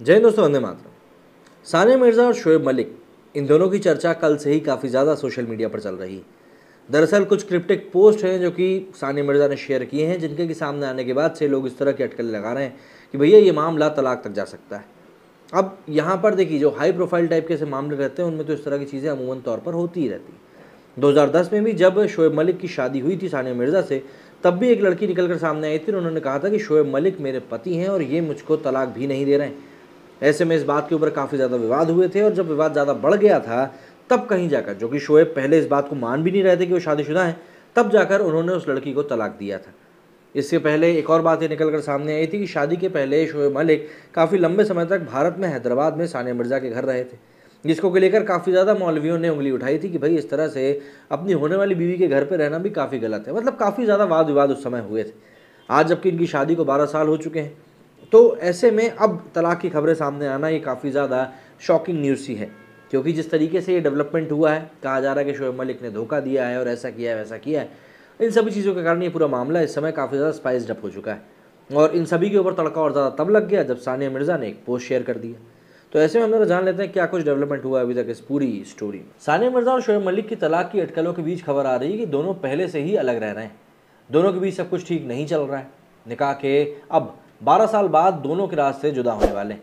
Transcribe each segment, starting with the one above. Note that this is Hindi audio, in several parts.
जय दोस्तों, वंदे मातरम। सानिया मिर्ज़ा और शोएब मलिक, इन दोनों की चर्चा कल से ही काफ़ी ज़्यादा सोशल मीडिया पर चल रही। दरअसल कुछ क्रिप्टिक पोस्ट हैं जो कि सानिया मिर्ज़ा ने शेयर किए हैं, जिनके कि सामने आने के बाद से लोग इस तरह की अटकलें लगा रहे हैं कि भैया, ये मामला तलाक तक जा सकता है। अब यहाँ पर देखिए, जो हाई प्रोफ़ाइल टाइप के ऐसे मामले रहते हैं, उनमें तो इस तरह की चीज़ें अमूमन तौर पर होती ही रहती हैं। 2010 में भी जब शोएब मलिक की शादी हुई थी सानिया मिर्ज़ा से, तब भी एक लड़की निकल कर सामने आई थी और उन्होंने कहा था कि शोएब मलिक मेरे पति हैं और ये मुझको तलाक भी नहीं दे रहे हैं। ऐसे में इस बात के ऊपर काफ़ी ज़्यादा विवाद हुए थे और जब विवाद ज़्यादा बढ़ गया था, तब कहीं जाकर, जो कि शोएब पहले इस बात को मान भी नहीं रहे थे कि वो शादीशुदा हैं, तब जाकर उन्होंने उस लड़की को तलाक दिया था। इससे पहले एक और बात ये निकल कर सामने आई थी कि शादी के पहले शोएब मलिक काफ़ी लंबे समय तक भारत में, हैदराबाद में सानिया मिर्ज़ा के घर रहे थे, जिसको लेकर काफ़ी ज़्यादा मौलवियों ने उंगली उठाई थी कि भाई इस तरह से अपनी होने वाली बीवी के घर पर रहना भी काफ़ी गलत है। मतलब काफ़ी ज़्यादा वाद विवाद उस समय हुए थे। आज जबकि इनकी शादी को बारह साल हो चुके हैं तो ऐसे में अब तलाक की खबरें सामने आना ये काफ़ी ज़्यादा शॉकिंग न्यूज़ सी है। क्योंकि जिस तरीके से ये डेवलपमेंट हुआ है, कहा जा रहा है कि शोएब मलिक ने धोखा दिया है और ऐसा किया है, वैसा किया है, इन सभी चीज़ों के कारण ये पूरा मामला इस समय काफ़ी ज़्यादा स्पाइस्ड अप हो चुका है। और इन सभी के ऊपर तड़का और ज़्यादा तब लग गया जब सानिया मिर्ज़ा ने एक पोस्ट शेयर कर दिया तो ऐसे में हम लोग जान लेते हैं क्या कुछ डेवलपमेंट हुआ अभी तक इस पूरी स्टोरी में। सानिया मिर्ज़ा और शोएब मलिक की तलाक की अटकलों के बीच खबर आ रही है कि दोनों पहले से ही अलग रह रहे हैं। दोनों के बीच सब कुछ ठीक नहीं चल रहा है। निकाह के अब बारह साल बाद दोनों के रास्ते जुदा होने वाले हैं।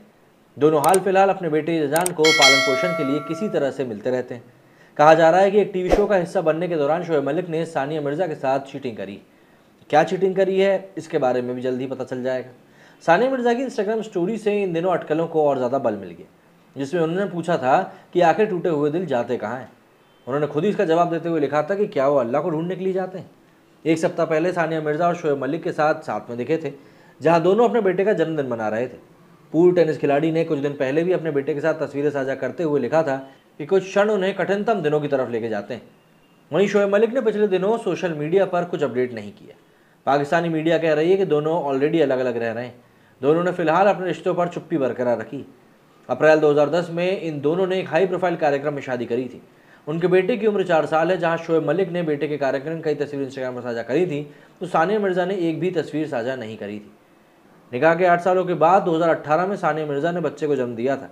दोनों हाल फ़िलहाल अपने बेटे जजान को पालन पोषण के लिए किसी तरह से मिलते रहते हैं। कहा जा रहा है कि एक टीवी शो का हिस्सा बनने के दौरान शोएब मलिक ने सानिया मिर्ज़ा के साथ चीटिंग करी। क्या चीटिंग करी है? इसके बारे में भी जल्द ही पता चल जाएगा। सानिया मिर्ज़ा की इंस्टाग्राम स्टोरी से इन दिनों अटकलों को और ज़्यादा बल मिल गया, जिसमें उन्होंने पूछा था कि आखिर टूटे हुए दिल जाते कहाँ हैं? उन्होंने खुद ही इसका जवाब देते हुए लिखा था कि क्या वो अल्लाह को ढूँढने के लिए जाते हैं? एक सप्ताह पहले सानिया मिर्ज़ा और शोएब मलिक के साथ साथ में दिखे थे। जहाँ दोनों अपने बेटे का जन्मदिन मना रहे थे। पूर्व टेनिस खिलाड़ी ने कुछ दिन पहले भी अपने बेटे के साथ तस्वीरें साझा करते हुए लिखा था कि कुछ क्षण उन्हें कठिनतम दिनों की तरफ़ लेके जाते हैं। वहीं शोएब मलिक ने पिछले दिनों सोशल मीडिया पर कुछ अपडेट नहीं किया। पाकिस्तानी मीडिया कह रही है कि दोनों ऑलरेडी अलग अलग रह रहे हैं। दोनों ने फ़िलहाल अपने रिश्तों पर चुप्पी बरकरार रखी। अप्रैल 2010 में इन दोनों ने एक हाई प्रोफ़ाइल कार्यक्रम में शादी करी थी। उनके बेटे की उम्र चार साल है, जहाँ शोएब मलिक ने बेटे के कार्यक्रम कई तस्वीर इंस्टाग्राम पर साझा करी थी। तो सानिया मिर्ज़ा ने एक भी तस्वीर साझा नहीं करी थी। निकाह के आठ सालों के बाद 2018 में सानिया मिर्ज़ा ने बच्चे को जन्म दिया था।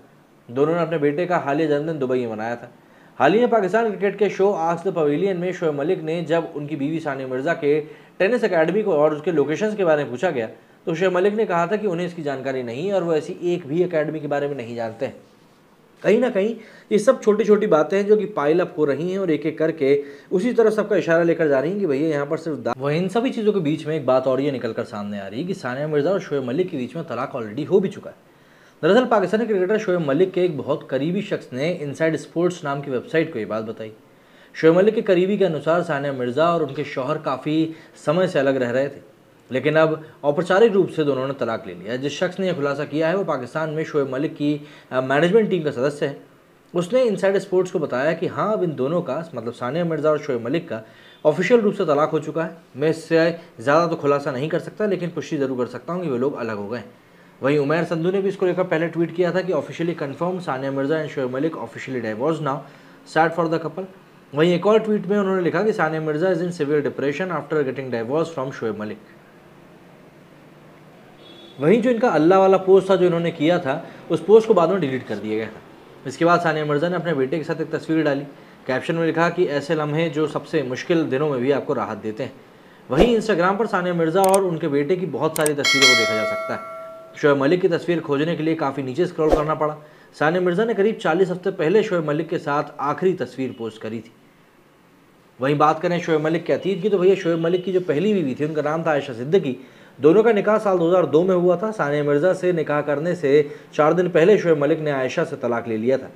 दोनों ने अपने बेटे का हालिया जन्मदिन दुबई में मनाया था। हाल ही में पाकिस्तान क्रिकेट के शो आज द पवेलियन में शोएब मलिक ने जब उनकी बीवी सानिया मिर्ज़ा के टेनिस अकेडमी को और उसके लोकेशन के बारे में पूछा गया तो शोएब मलिक ने कहा था कि उन्हें इसकी जानकारी नहीं और वो ऐसी एक भी अकेडमी के बारे में नहीं जानते। हैं कहीं ना कहीं ये सब छोटी छोटी बातें हैं जो कि पाइल अप हो रही हैं और एक एक करके उसी तरह सबका इशारा लेकर जा रही हैं कि भैया यहाँ पर सिर्फ़ वह इन सभी चीज़ों के बीच में एक बात और ये निकल कर सामने आ रही है कि सानिया मिर्ज़ा और शोएब मलिक के बीच में तलाक ऑलरेडी हो भी चुका है। दरअसल पाकिस्तानी क्रिकेटर शोएब मलिक के एक बहुत करीबी शख्स ने इनसाइड स्पोर्ट्स नाम की वेबसाइट को ये बात बताई। शोएब मलिक के करीबी के अनुसार सानिया मिर्ज़ा और उनके शौहर काफ़ी समय से अलग रह रहे थे। लेकिन अब औपचारिक रूप से दोनों ने तलाक ले लिया जिस शख्स ने यह खुलासा किया है, वो पाकिस्तान में शोएब मलिक की मैनेजमेंट टीम का सदस्य है। उसने इनसाइड स्पोर्ट्स को बताया कि हाँ अब इन दोनों का मतलब सानिया मिर्ज़ा और शोएब मलिक का ऑफिशियल रूप से तलाक हो चुका है। मैं इससे ज़्यादा तो खुलासा नहीं कर सकता, लेकिन पुष्टि ज़रूर कर सकता हूँ कि वे लोग अलग हो गए। वहीं उमैर संधू ने भी इसको लेकर पहले ट्वीट किया था कि officially confirm Sania Mirza and Shoaib Malik officially divorce now sad for the couple वहीं एक और ट्वीट में उन्होंने लिखा कि Sania Mirza is in severe depression after getting divorce from Shoaib Malik. वहीं जो इनका अल्लाह वाला पोस्ट था जो इन्होंने किया था, उस पोस्ट को बाद में डिलीट कर दिया गया था। इसके बाद सानिया मिर्ज़ा ने अपने बेटे के साथ एक तस्वीर डाली। कैप्शन में लिखा कि ऐसे लम्हे जो सबसे मुश्किल दिनों में भी आपको राहत देते हैं। वहीं इंस्टाग्राम पर सानिया मिर्ज़ा और उनके बेटे की बहुत सारी तस्वीरों को देखा जा सकता है। शोएब मलिक की तस्वीर खोजने के लिए काफ़ी नीचे स्क्रॉल करना पड़ा। सानिया मिर्ज़ा ने करीब 40 हफ़्ते पहले शोएब मलिक के साथ आखिरी तस्वीर पोस्ट करी थी। वहीं बात करें शोएब मलिक के अतीत की तो भैया शोएब मलिक की जो पहली बीवी थी, उनका नाम था आयशा सिद्दीकी। दोनों का निकाह साल 2002 में हुआ था। सानिया मिर्ज़ा से निकाह करने से चार दिन पहले शोएब मलिक ने आयशा से तलाक ले लिया था।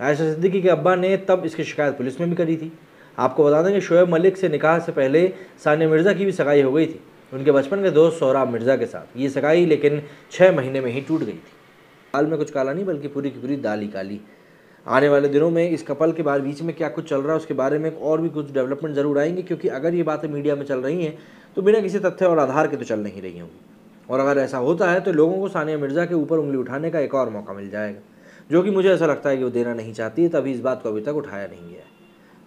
आयशा सिद्दीकी के अब्बा ने तब इसकी शिकायत पुलिस में भी करी थी। आपको बता दें कि शोएब मलिक से निकाह से पहले सानिया मिर्ज़ा की भी सगाई हो गई थी। उनके बचपन के दोस्त सौराब मिर्ज़ा के साथ। ये सगाई लेकिन छः महीने में ही टूट गई थी। हाल में कुछ काला नहीं, बल्कि पूरी की पूरी दाल काली। आने वाले दिनों में इस कपल के बाद बीच में क्या कुछ चल रहा है, उसके बारे में और भी कुछ डेवलपमेंट ज़रूर आएँगे, क्योंकि अगर ये बातें मीडिया में चल रही हैं तो बिना किसी तथ्य और आधार के तो चल नहीं रही होंगी। और अगर ऐसा होता है तो लोगों को सानिया मिर्ज़ा के ऊपर उंगली उठाने का एक और मौका मिल जाएगा, जो कि मुझे ऐसा लगता है कि वो देना नहीं चाहती है, तभी इस बात को अभी तक उठाया नहीं गया है।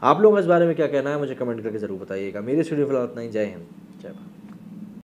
आप लोगों का इस बारे में क्या कहना है, मुझे कमेंट करके ज़रूर बताइएगा। मेरी स्टूडियो फ़िलहाल उतना ही। जय हिंद। जय भारत।